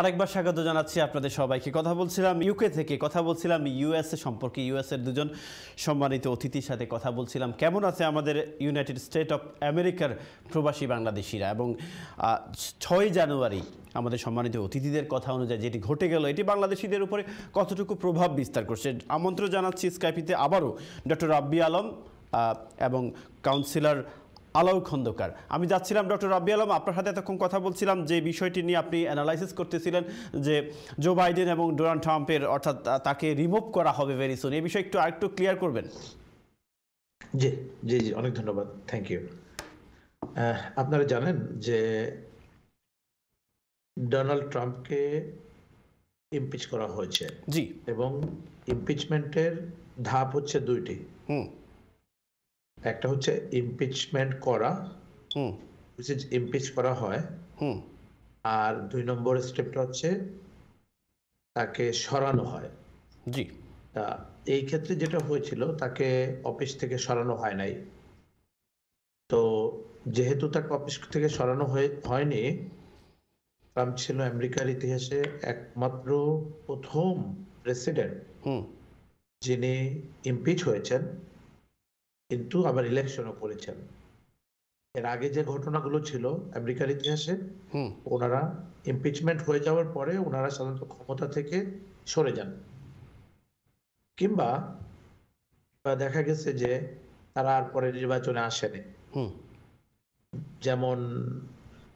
আরেকবার স্বাগত জানাচ্ছি আপনাদের সবাইকে। কথা বলছিলাম ইউকে থেকে, কথা বলছিলাম ইউএসএ সম্পর্কে ইউএসএর দুজন সম্মানিত অতিথির সাথে কথা বলছিলাম। কেমন আছে আমাদের ইউনাইটেড স্টেট অফ আমেরিকার প্রবাসী বাংলাদেশিরা? এবং ছয় জানুয়ারি আমাদের সম্মানিত অতিথিদের কথা অনুযায়ী যেটি ঘটে গেল, এটি বাংলাদেশিদের উপরে কতটুকু প্রভাব বিস্তার করছে? আমন্ত্রণ জানাচ্ছি স্কাইপিতে আবারও ডক্টর রাব্বি আলম এবং কাউন্সিলর আলাউ খন্দকার। আমি যাচ্ছিলাম ডক্টর রাব্বি আলম আপনার সাথে এতক্ষণ কথা বলছিলাম যে বিষয়টি নিয়ে আপনি অ্যানালাইসিস করতেছিলেন যে জো বাইডেন এবং ডোনাল্ড ট্রাম্পের অর্থাৎ তাকে রিমুভ করা হবে ভেরি সুন এই বিষয়ে একটু আরেকটু ক্লিয়ার করবেন। জি জি জি অনেক ধন্যবাদ। থ্যাংক ইউ আপনারা জানেন যে ডোনাল্ড ট্রাম্পকে ইমপিচ করা হয়েছে। জি। এবং ইমপিচমেন্টের ধাপ হচ্ছে দুইটি। হুম। একটা হচ্ছে ইমপিচমেন্ট করা হুম। ইমপিচ করা হয়। হুম। আর দুই নম্বর স্টেপটা হচ্ছে তাকে সরানো হয়। জি। তা এই ক্ষেত্রে যেটা হয়েছিল তাকে অফিস থেকে সরানো হয় নাই। তো যেহেতু তাকে অফিস থেকে সরানো হয়ে হয়নি ট্রাম্প ছিল আমেরিকার ইতিহাসে একমাত্র প্রথম প্রেসিডেন্ট হুম। যিনি ইমপিচ হয়েছেন। কিন্তু আবার ইলেকশনও করেছেন। এর আগে যে ঘটনাগুলো ছিল আমেরিকার ইতিহাসে হুম। ওনারা ইমপিচমেন্ট হয়ে যাওয়ার পরে ওনারা সাধারণত ক্ষমতা থেকে সরে যান। কিংবা দেখা গেছে যে তারা আর পরে নির্বাচনে আসেনি। হুম। যেমন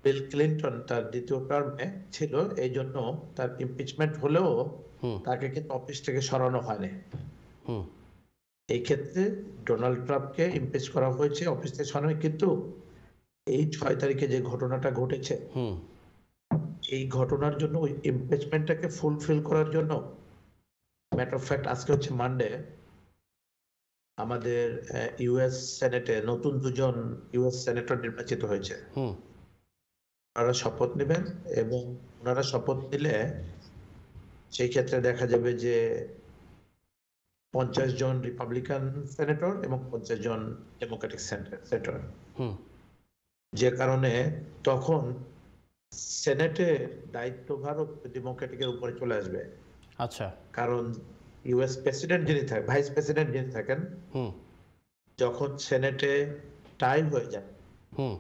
বিল ক্লিন্টন তার দ্বিতীয় টার্মে ছিল এই জন্য তার ইমপিচমেন্ট হলেও তাকে কিন্তু অফিস থেকে সরানো হয়নি। হুম। এই ক্ষেত্রে ডোনাল্ড ট্রাম্পকে ইমপিচ করা হয়েছে অফিস থেকে কিন্তু এই ছয় তারিখে যে ঘটনাটা ঘটেছে এই ঘটনার জন্য ওই ইমপিচমেন্টটাকে ফুলফিল করার জন্য ম্যাটার অফ ফ্যাক্ট আজকে হচ্ছে মানডে আমাদের ইউএস সেনেটে নতুন দুজন ইউএস সেনেটর নির্বাচিত হয়েছে। হুম। ওনারা শপথ নেবেন এবং ওনারা শপথ নিলে সেই ক্ষেত্রে দেখা যাবে যে পঞ্চাশ জন রিপাবলিকান সেনেটর এবং পঞ্চাশ জন ডেমোক্রেটিক সেনেটর হুম। যে কারণে তখন সেনেটের দায়িত্বভারও ডেমোক্রেটিকের উপরে চলে আসবে। আচ্ছা। কারণ ইউএস প্রেসিডেন্ট যিনি থাকেন ভাইস প্রেসিডেন্ট যিনি থাকেন হুম। যখন সেনেটে টাই হয়ে যায় hmm.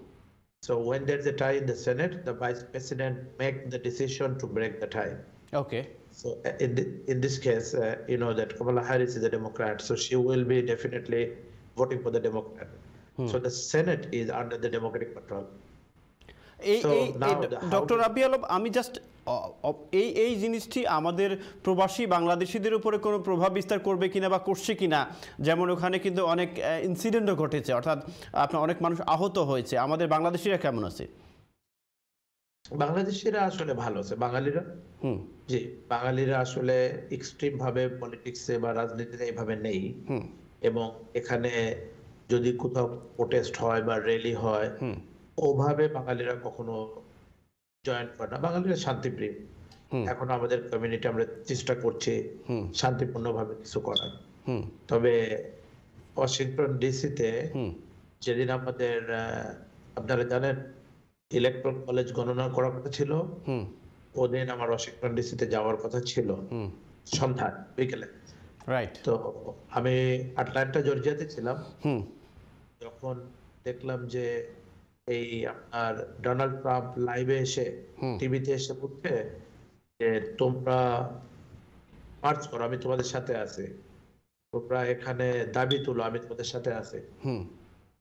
So when there's a tie in the senate the vice president make the decision to break the tie okay so uh, in, the, in this case uh, you know that kamala harris is a democrat so she will be definitely voting for the democrat Hmm. so the senate is under the democratic control এই So এই doctor to- Alam আমি just এই এই জিনিসটি আমাদের প্রবাসী বাংলাদেশিদের উপরে কোনো প্রভাব বিস্তার করবে কিনা বা করছে কিনা যেমন ওখানে কিন্তু অনেক ইনসিডেন্টও ঘটেছে অর্থাৎ আপনার অনেক মানুষ আহত হয়েছে আমাদের বাংলাদেশিরা কেমন আছে বাংলাদেশিরা আসলে ভালো আছে বাঙালিরা হুম জি বাঙালিরা আসলে এক্সট্রিম ভাবে পলিটিক্সে বা রাজনীতিতে এইভাবে নেই। এবং এখানে যদি কোথাও প্রোটেস্ট হয় বা র্যালি হয় ওভাবে বাঙালিরা কখনো জয়েন করে না। বাঙালিরা শান্তিপ্রিয়। এখন আমাদের কমিউনিটি আমরা চেষ্টা করছি হুম। শান্তিপূর্ণভাবে কিছু করার। হুম। তবে ওয়াশিংটন ডিসিতে হুম। যেদিন আমাদের আপনারা জানেন ইলেকট্রন কলেজ গণনা করার কথা ছিল। হুম। ওদিন আমার ওয়াশিংটন ডিসিতে যাওয়ার কথা ছিল। সন্ধ্যা বিকেলে। রাইট তো আমি আটলান্টা জর্জিয়াতে ছিলাম। যখন দেখলাম যে এই আপনার ডোনাল্ড ট্রাম্প লাইভে এসে। টিভিতে এসে বলছে যে তোমরা মার্চ করো আমি তোমাদের সাথে আছি। তোমরা এখানে দাবি তুলো আমি তোমাদের সাথে আছি। হুম।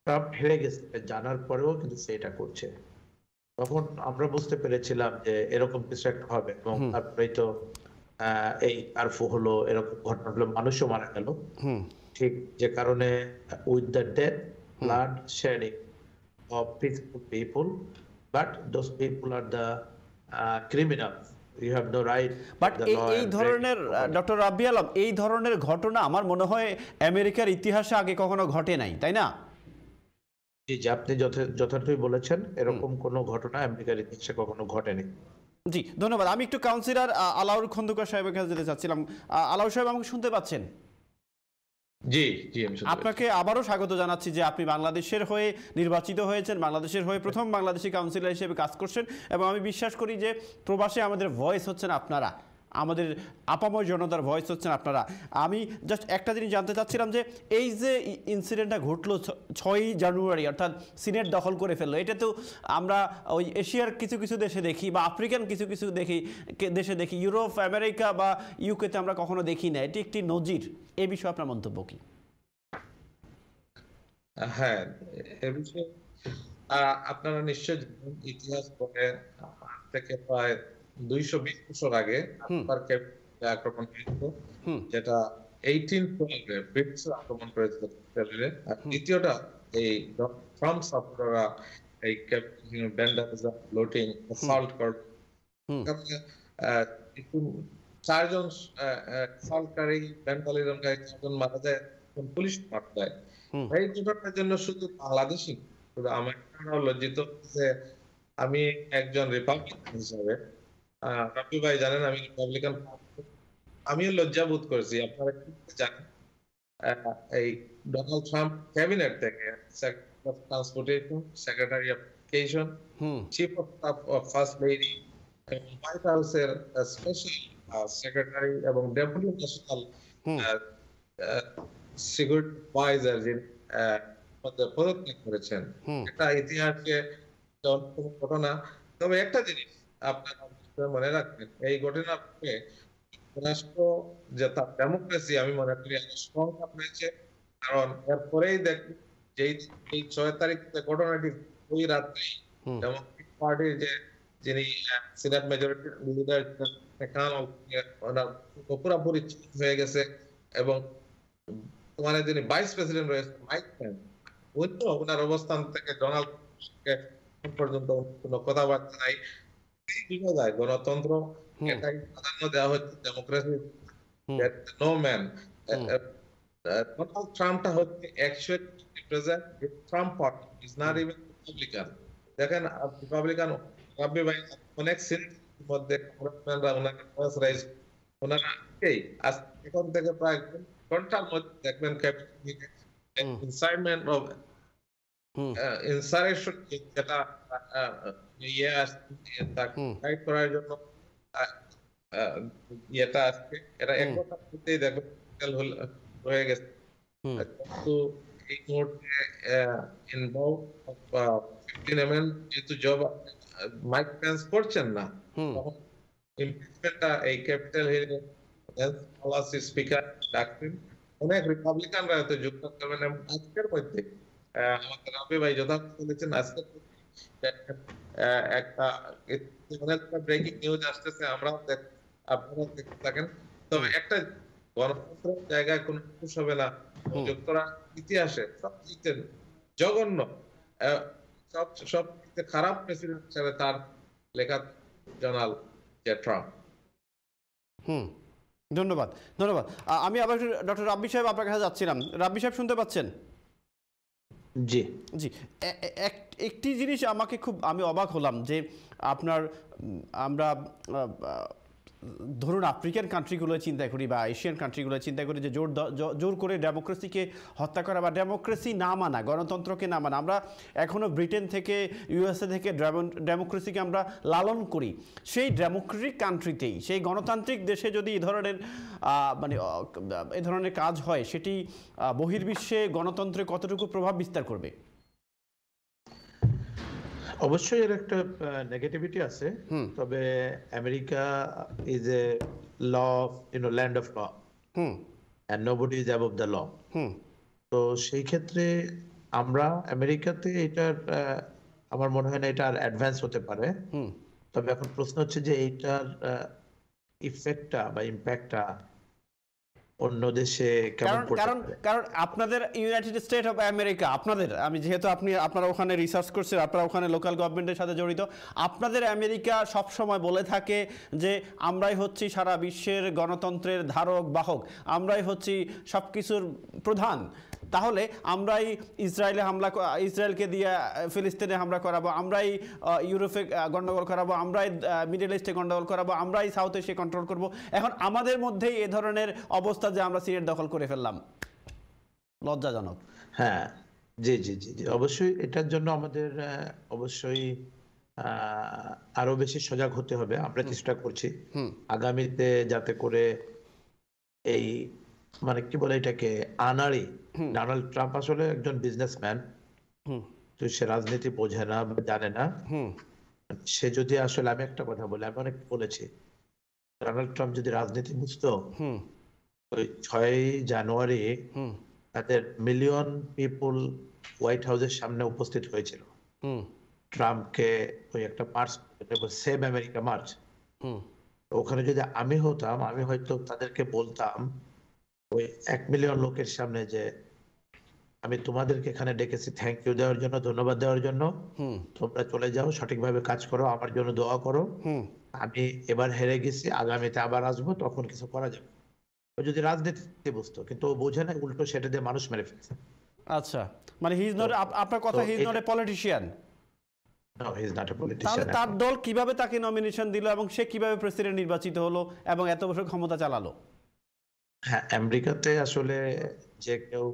ট্রাম্প হেরে গেছে জানার পরেও কিন্তু সে এটা করছে। তখন আমরা বুঝতে পেরেছিলাম যে এরকম কিছু একটা হবে এবং তারপরেই তো এই কারফু হলো এরকম ঘটনা হলো মানুষও মারা গেল। ঠিক যে কারণে with the death blood shedding of peaceful people but those people are the criminal you have no right but এই এই ধরনের ডক্টর রাব্বি আলম এই ধরনের ঘটনা আমার মনে হয় আমেরিকার ইতিহাসে আগে কখনো ঘটে নাই তাই না? জি আপনি যথার্থই বলেছেন এরকম কোনো ঘটনা আমেরিকার ইতিহাসে কখনো ঘটেনি। জি ধন্যবাদ। আমি একটু কাউন্সিলর আলাউর খন্দকার সাহেবের কাছে যেতে চাচ্ছিলাম। আলাউর সাহেব আমাকে শুনতে পাচ্ছেন? জি জি। আপনাকে আবারও স্বাগত জানাচ্ছি যে আপনি বাংলাদেশের হয়ে নির্বাচিত হয়েছেন বাংলাদেশের হয়ে প্রথম বাংলাদেশি কাউন্সিলর হিসেবে কাজ করছেন এবং আমি বিশ্বাস করি যে প্রবাসে আমাদের ভয়েস হচ্ছেন আপনারা। আমাদের আপাময় জনতার ভয়েস হচ্ছেন আপনারা। আমি জাস্ট একটা জিনিস জানতে চাচ্ছিলাম যে, এই যে ইনসিডেন্টটা ঘটলো ছয়ই জানুয়ারি, অর্থাৎ সিনেট দখল করে ফেলল এটা তো আমরা ওই এশিয়ার কিছু কিছু দেশে দেখি বা আফ্রিকান কিছু কিছু দেখি দেশে দেখি, ইউরোপ, আমেরিকা বা ইউকেতে আমরা কখনো দেখি না। এটি একটি নজির। এ বিষয়ে আপনার মন্তব্য কি? হ্যাঁ এ বিষয়ে আপনারা নিশ্চয় ইতিহাস পড়ে থেকে প্রায় দুইশো বিশ বছর আগে ক্যাপিটালে আক্রমণ হয়েছিল যেটা এইটিন টুয়েলভে ব্রিটিশ আক্রমণ করেছিল আর দ্বিতীয়টা এই ট্রাম্প সাপোর্টাররা এই লোটিং অ্যাসল্ট করে চারজন সরকারি ব্যান্ডালিজমকারী চারজন মারা যায় পুলিশ মারা যায়। এই দুটোটার জন্য শুধু বাংলাদেশি শুধু আমার লজ্জিত যে আমি একজন রিপাবলিকান হিসাবে রাব্বি ভাই জানেন আমি রিপাবলিকান আমিও লজ্জা বোধ করেছি আপনারা কি জানেন? এই ডোনাল্ড ট্রাম্প ক্যাবিনেট থেকে of transportation secretary of education chief of staff of first lady white হাউসের স্পেশাল সেক্রেটারি এবং ডেপুটি ন্যাশনাল। সিকিউরিটি অ্যাডভাইজার যিনি পদত্যাগ করেছেন। একটা ইতিহাসে ঘটনা তবে একটা জিনিস আপনারা মনে রাখবেন এই ঘটনাকে রাষ্ট্র যে তার ডেমোক্রেসি আমি মনে করি স্ট্রং আপ হয়েছে কারণ এরপরেই দেখবেন যেই এই ছয় তারিখ যে ঘটনাটি ওই রাত্রেই ডেমোক্রেটিক পার্টির যে যিনি সিনেট মেজরিটি লিডার ওনার পুরোপুরি হয়ে গেছে এবং মানে যিনি ভাইস প্রেসিডেন্ট রয়েছে মাইক উনিও ওনার অবস্থান থেকে ডোনাল্ড পর্যন্ত কোনো কথাবার্তা নাই। বোঝা যায় গণতন্ত্র হুম। এটাই প্রাধান্য দেওয়া হচ্ছে ডেমোক্রেসি হুম। No man hmm. ডোনাল্ড ট্রাম্পটা হচ্ছে actually represent Trump party is not even Republican দেখেন রিপাবলিকান রাব্বি ভাই অনেক সিনেটের মধ্যে কংগ্রেসম্যানরা ওনাকে ভয়েস রাইজ ওনারা এই আজ এখন থেকে প্রায় ঘণ্টার মধ্যে দেখবেন capital hmm. Incitement of hmm. Insurrection যেটা ইয়ে গাইড করার জন্য ইয়েটা আসছে। এটা এক। মধ্যেই দেখো হয়ে গেছে। কিন্তু এই মুহূর্তে ইনভলভ ফিফটিন এম এল যেহেতু জব মাইক পেন্স করছেন না তখন ইমপিচমেন্টটা এই ক্যাপিটাল হিল পলাসি স্পিকার ডাকবেন অনেক রিপাবলিকানরা এতে যুক্ত করবেন এবং আজকের মধ্যে আমাদের রাবি ভাই যথার্থ বলেছেন আজকে একটা অনেক ব্রেকিং নিউজ আসতেছে আমরাও দেখ আপনারাও দেখতে থাকেন। তবে একটা গণতন্ত্রের জায়গায় কোনো মানুষ হবে না যুক্তরাষ্ট্র ইতিহাসে সবচেয়ে জঘন্য সব সবচেয়ে খারাপ প্রেসিডেন্ট হিসেবে তার লেখা জনাল যে ট্রাম্প। হুম ধন্যবাদ ধন্যবাদ। আমি আবার ডক্টর রাব্বি সাহেব আপনার কাছে যাচ্ছিলাম। রাব্বি সাহেব শুনতে পাচ্ছেন? জি। জি। একটি জিনিস আমাকে খুব আমি অবাক হলাম যে আপনার আমরা ধরুন আফ্রিকান কান্ট্রিগুলো চিন্তা করি বা এশিয়ান কান্ট্রিগুলো চিন্তা করি যে জোর জোর করে ডেমোক্রেসিকে হত্যা করা বা ডেমোক্রেসি না মানা, গণতন্ত্রকে না মানা, আমরা এখনও ব্রিটেন থেকে ইউএসএ থেকে ডেমোক্রেসিকে আমরা লালন করি। সেই ডেমোক্রেটিক কান্ট্রিতেই সেই গণতান্ত্রিক দেশে যদি এই ধরনের মানে এ ধরনের কাজ হয়, সেটি বহির্বিশ্বে গণতন্ত্রে কতটুকু প্রভাব বিস্তার করবে? অবশ্যই এর একটা নেগেটিভিটি আছে। তবে America is a law you know land of law hmm. And nobody is above the law তো সেই ক্ষেত্রে আমরা আমেরিকাতে এটার আমার মনে হয় না এটা আর অ্যাডভান্স হতে পারে। হুম। তবে এখন প্রশ্ন হচ্ছে যে এইটার ইফেক্টটা বা ইম্প্যাক্টটা অন্য দেশে কারণ কারণ কারণ আপনাদের ইউনাইটেড স্টেট অফ আমেরিকা আপনাদের আমি যেহেতু আপনি আপনারা ওখানে রিসার্চ করছেন আপনারা ওখানে লোকাল গভর্নমেন্টের সাথে জড়িত আপনাদের আমেরিকা সব সময় বলে থাকে যে আমরাই হচ্ছি সারা বিশ্বের গণতন্ত্রের ধারক বাহক আমরাই হচ্ছি সব কিছুর প্রধান। তাহলে আমরাই ইসরায়েলে হামলা ইসরায়েলকে দিয়ে ফিলিস্তিনে হামলা করাবো আমরাই ইউরোপে গণ্ডগোল করাবো আমরাই মিডল ইস্টে গন্ডগোল করাবো আমরাই সাউথ এশিয়া কন্ট্রোল করব। এখন আমাদের মধ্যেই এ ধরনের অবস্থা যে আমরা সিরিয়ার দখল করে ফেললাম। লজ্জাজনক। হ্যাঁ জি জি জি জি। অবশ্যই এটার জন্য আমাদের অবশ্যই আহ, আরও বেশি সজাগ হতে হবে। আমরা চেষ্টা করছি। আগামীতে যাতে করে এই মানে কি বলে এটাকে? আনাড়ি। ডোনাল্ড ট্রাম্প আসলে একজন বিজনেসম্যান তো সে রাজনীতি বোঝে না জানে না। সে যদি আসলে আমি একটা কথা বলি আমি অনেক বলেছি। ডোনাল্ড ট্রাম্প যদি রাজনীতি বুঝতো ওই ছয়ই জানুয়ারি তাদের মিলিয়ন পিপুল হোয়াইট হাউসের সামনে উপস্থিত হয়েছিল। হুম। ট্রাম্পকে ওই একটা March save America March hmm. ওখানে যদি আমি হতাম আমি হয়তো তাদেরকে বলতাম ওই এক মিলিয়ন লোকের সামনে যে আমি তোমাদেরকে এখানে ডেকেছি থ্যাংক ইউ দেওয়ার জন্য ধন্যবাদ দেওয়ার জন্য। তোমরা চলে যাও সঠিকভাবে কাজ করো আমার জন্য দোয়া করো। আমি এবার হেরে গেছি আগামীতে আবার আসব তখন কিছু করা যাবে। ও যদি রাজনীতি বুঝতো কিন্তু ও বোঝে না উল্টো সেটা দিয়ে মানুষ মেরে ফেলছে। আচ্ছা মানে হি ইজ নট আপনার কথা হি ইজ নট এ তাহলে পলিটিশিয়ান তার দল কীভাবে তাকে নমিনেশন দিল এবং সে কীভাবে প্রেসিডেন্ট নির্বাচিত হলো এবং এত বছর ক্ষমতা চালালো? হ্যাঁ আমেরিকাতে আসলে যে কেউ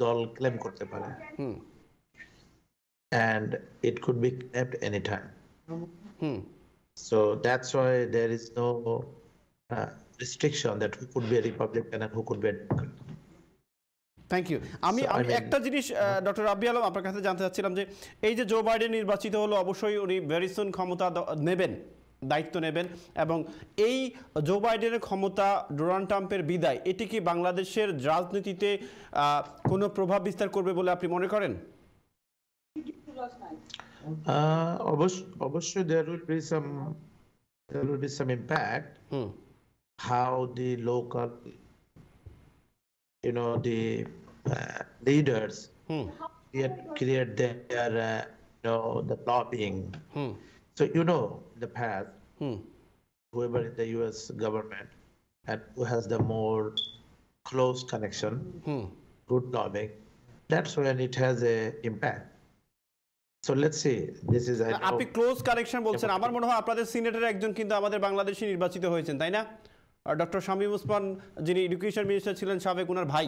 দল ক্লেম করতে পারে hmm and it could be claimed anytime. Hmm So that's why there is no uh, restriction that who could be a Republican and who could be a Democrat. Thank you আমি আমি একটা জিনিস doctor Rabbi Alam আপনার কাছে জানতে চাচ্ছিলাম যে এই যে জো বাইডেন নির্বাচিত হলো অবশ্যই উনি ভেরি সুন ক্ষমতা নেবেন দায়িত্ব নেবেন এবং এই জো বাইডেনের ক্ষমতা ডোনাল্ড ট্রাম্পের বিদায় এটি কি বাংলাদেশের রাজনীতিতে কোনো প্রভাব বিস্তার করবে বলে আপনি মনে করেন? অবশ্য অবশ্যই how the local you know the leaders create their lobbying hmm. So you know, in the past, hmm whoever in the US government and who has the more close connection, hmm good lobbying, that's when it has a impact. So let's see. This is I know, আপনি close connection বলছেন আমার মনে হয় আপনাদের সিনেটের একজন কিন্তু আমাদের বাংলাদেশে নির্বাচিত হয়েছেন তাই না ডক্টর শামীম ওসমান যিনি এডুকেশন মিনিস্টার ছিলেন সাবেক ওনার ভাই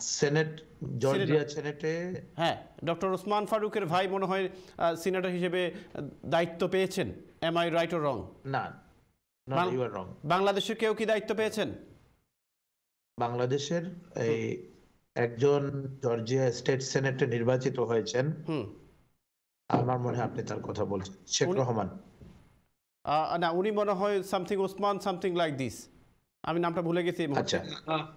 Senate, Georgia Senate, হ্যাঁ ডক্টর ওসমান ফারুকের ভাই মনে হয় সিনেটর হিসেবে দায়িত্ব পেয়েছেন। Am I right or wrong wrong. বাংলাদেশের কেউ কি দায়িত্ব পেয়েছেন? বাংলাদেশের এই একজন জর্জিয়া স্টেট সেনেটে নির্বাচিত হয়েছেন। হুম। আমার মনে হয় আপনি তার কথা বলছেন। শেখ রহমান। না উনি মনে হয় something Osman something like this আমি নামটা ভুলে গেছি আচ্ছা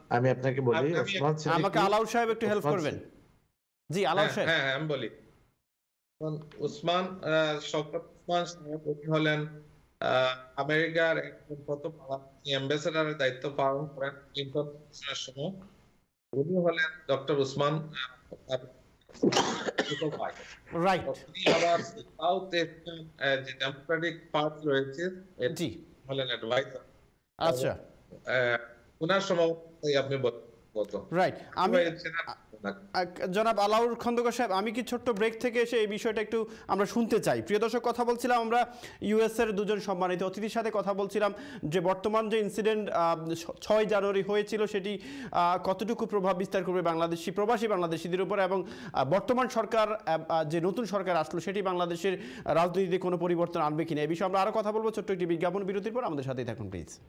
আমি আপনাকে বলি ওসমান সিদ্দিকী- আমাকে আলাউ সাহেব একটু হেল্প করবেন। জি আলাউ হ্যাঁ সাহেব। হ্যাঁ হ্যাঁ, আমি বলি। উসমান শওকত উসমান উনি হলেন আমেরিকার একজন প্রথম অ্যাম্বাসেডারের দায়িত্ব পালন করেন ক্লিন্টন সময়। উনি হলেন ডক্টর উসমান রাইট আবার সাউথ এশিয়ান যে ডেমোক্রেটিক পার্টি রয়েছে জি। হলেন অ্যাডভাইজার আচ্ছা। ওনার সম্ভবত আপনি রাইট আমি জনাব আলাউর খন্দকার সাহেব আমি কি ছোট্ট ব্রেক থেকে এসে এই বিষয়টা একটু আমরা শুনতে চাই? প্রিয় দর্শক কথা বলছিলাম আমরা ইউএস এর দুজন সম্মানিত অতিথির সাথে কথা বলছিলাম যে বর্তমান যে ইনসিডেন্ট ছয় জানুয়ারি হয়েছিল সেটি আহ, কতটুকু প্রভাব বিস্তার করবে বাংলাদেশি প্রবাসী বাংলাদেশিদের উপর এবং বর্তমান সরকার যে নতুন সরকার আসলো সেটি বাংলাদেশের রাজনীতিতে কোনো পরিবর্তন আনবে কিনা? এই বিষয়ে আমরা আরও কথা বলব। ছোট্ট একটি বিজ্ঞাপন বিরতির পর আমাদের সাথেই থাকুন প্লিজ